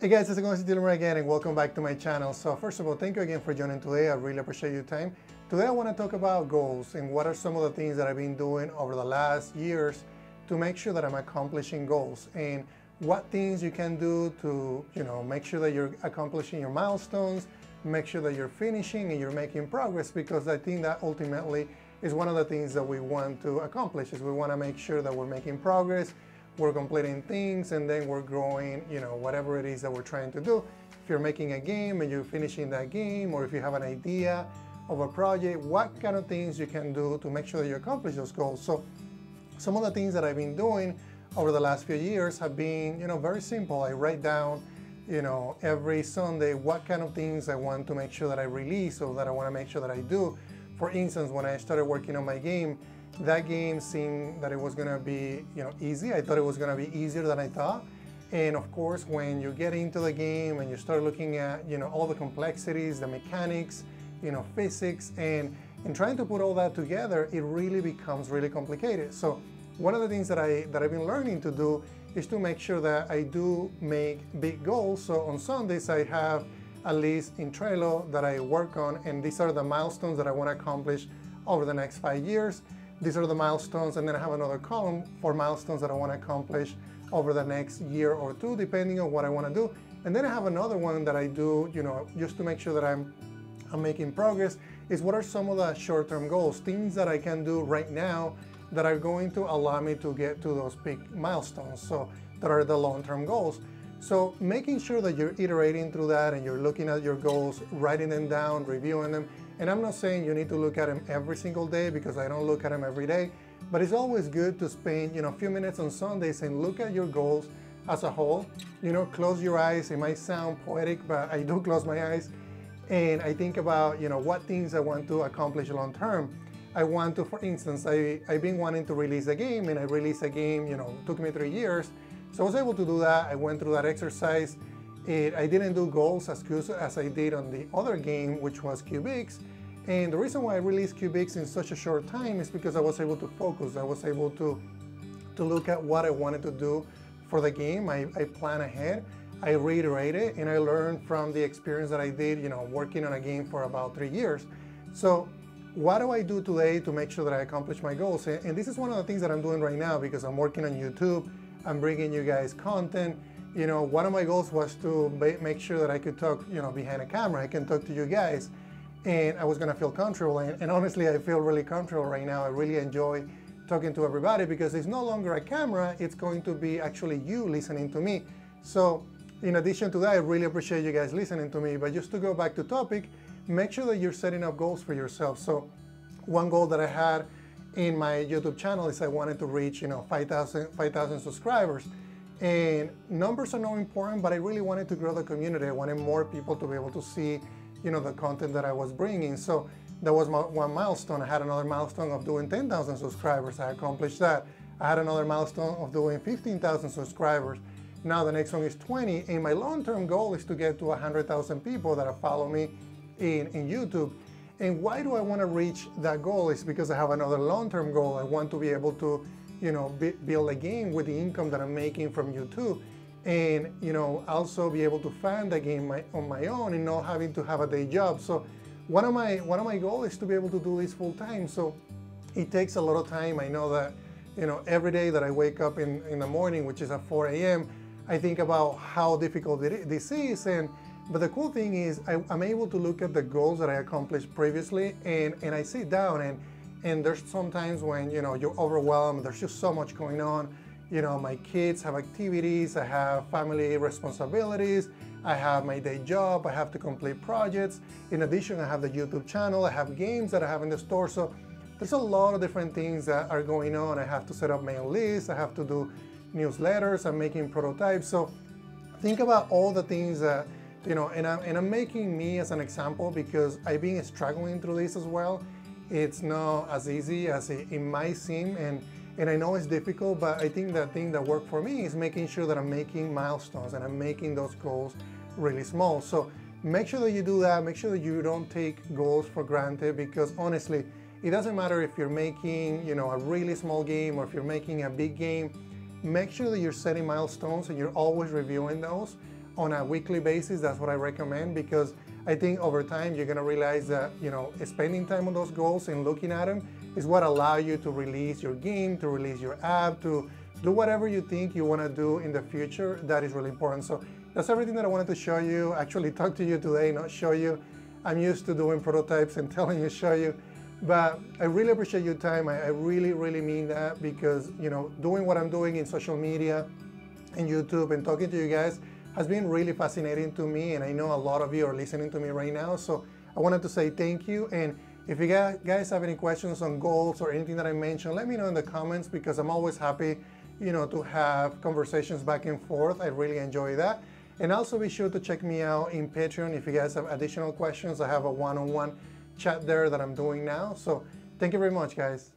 Hey guys, it's Gonzalo Dilmer again and welcome back to my channel. So first of all, thank you again for joining today. I really appreciate your time. Today I want to talk about goals and what are some of the things that I've been doing over the last years to make sure that I'm accomplishing goals and what things you can do to, you know, make sure that you're accomplishing your milestones, make sure that you're finishing and you're making progress because I think that ultimately is one of the things that we want to accomplish is we want to make sure that we're making progress, we're completing things and then we're growing, you know, whatever it is that we're trying to do. If you're making a game and you're finishing that game or if you have an idea of a project, what kind of things you can do to make sure that you accomplish those goals. So some of the things that I've been doing over the last few years have been, you know, very simple. I write down, you know, every Sunday what kind of things I want to make sure that I release or that I want to make sure that I do. For instance, when I started working on my game, that game seemed that it was going to be, you know, easy. I thought it was going to be easier than I thought. And of course, when you get into the game and you start looking at, you know, all the complexities, the mechanics, you know, physics, and and trying to put all that together, it really becomes really complicated. So one of the things that I that I've been learning to do is to make sure that I do make big goals. So on Sundays I have a list in Trello that I work on, and these are the milestones that I want to accomplish over the next five years. These are the milestones, and then I have another column for milestones that I want to accomplish over the next year or two, depending on what I want to do. And then I have another one that I do, you know, just to make sure that I'm I'm making progress is what are some of the short-term goals, things that I can do right now that are going to allow me to get to those big milestones. So that are the long-term goals. So making sure that you're iterating through that and you're looking at your goals, writing them down, reviewing them. And I'm not saying you need to look at them every single day because I don't look at them every day, but it's always good to spend, you know, a few minutes on Sundays and look at your goals as a whole. You know, close your eyes. It might sound poetic, but I do close my eyes and I think about, you know, what things I want to accomplish long term. I want to, for instance, I, I've been wanting to release a game and I released a game, you know, took me three years. So I was able to do that. I went through that exercise. It, I didn't do goals as as I did on the other game, which was Cubix. And the reason why I released Cubix in such a short time is because I was able to focus. I was able to, to look at what I wanted to do for the game. I, I plan ahead. I reiterate it and I learned from the experience that I did, you know, working on a game for about three years. So what do I do today to make sure that I accomplish my goals? And this is one of the things that I'm doing right now because I'm working on YouTube. I'm bringing you guys content. You know, one of my goals was to make sure that I could talk, you know, behind a camera. I can talk to you guys and I was gonna feel comfortable. And, and honestly, I feel really comfortable right now. I really enjoy talking to everybody because it's no longer a camera, it's going to be actually you listening to me. So in addition to that, I really appreciate you guys listening to me, but just to go back to topic, make sure that you're setting up goals for yourself. So one goal that I had in my YouTube channel is I wanted to reach, you know, 5,000 5, subscribers. And numbers are not important, but I really wanted to grow the community. I wanted more people to be able to see, you know, the content that I was bringing. So that was my one milestone. I had another milestone of doing 10,000 subscribers. I accomplished that. I had another milestone of doing 15,000 subscribers. Now the next one is 20, and my long-term goal is to get to 100,000 people that follow me in, in YouTube. And why do I want to reach that goal? Is because I have another long-term goal. I want to be able to, you know, build a game with the income that I'm making from YouTube, and you know, also be able to fund the game my, on my own and not having to have a day job. So one of my one of my goals is to be able to do this full time. So it takes a lot of time. I know that, you know, every day that I wake up in, in the morning, which is at 4 a.m., I think about how difficult this is. And but the cool thing is I, am able to look at the goals that I accomplished previously and, and I sit down and and there's sometimes when you know you're overwhelmed, there's just so much going on. You know, my kids have activities, I have family responsibilities, I have my day job, I have to complete projects. In addition, I have the YouTube channel, I have games that I have in the store. So there's a lot of different things that are going on. I have to set up mail lists, I have to do newsletters, I'm making prototypes. So think about all the things that, you know, and I'm, and I'm making me as an example because I've been struggling through this as well. It's not as easy as it, it might seem and, and I know it's difficult, but I think the thing that worked for me is making sure that I'm making milestones and I'm making those goals really small. So make sure that you do that. Make sure that you don't take goals for granted because honestly, it doesn't matter if you're making, you know, a really small game or if you're making a big game make sure that you're setting milestones and you're always reviewing those. on a weekly basis. That's what I recommend because I think over time you're gonna realize that you know spending time on those goals and looking at them is what allow you to release your game, to release your app, to do whatever you think you want to do in the future. That is really important. So that's everything that I wanted to show you. Actually, talk to you today, not show you. I'm used to doing prototypes and telling you, show you. But I really appreciate your time. I, I really, really mean that because you know, doing what I'm doing in social media, and YouTube, and talking to you guys has been really fascinating to me. And I know a lot of you are listening to me right now. So I wanted to say thank you. And if you guys have any questions on goals or anything that I mentioned, let me know in the comments because I'm always happy, you know, to have conversations back and forth. I really enjoy that. And also be sure to check me out in Patreon if you guys have additional questions. I have a one-on-one -on -one chat there that I'm doing now. So thank you very much, guys.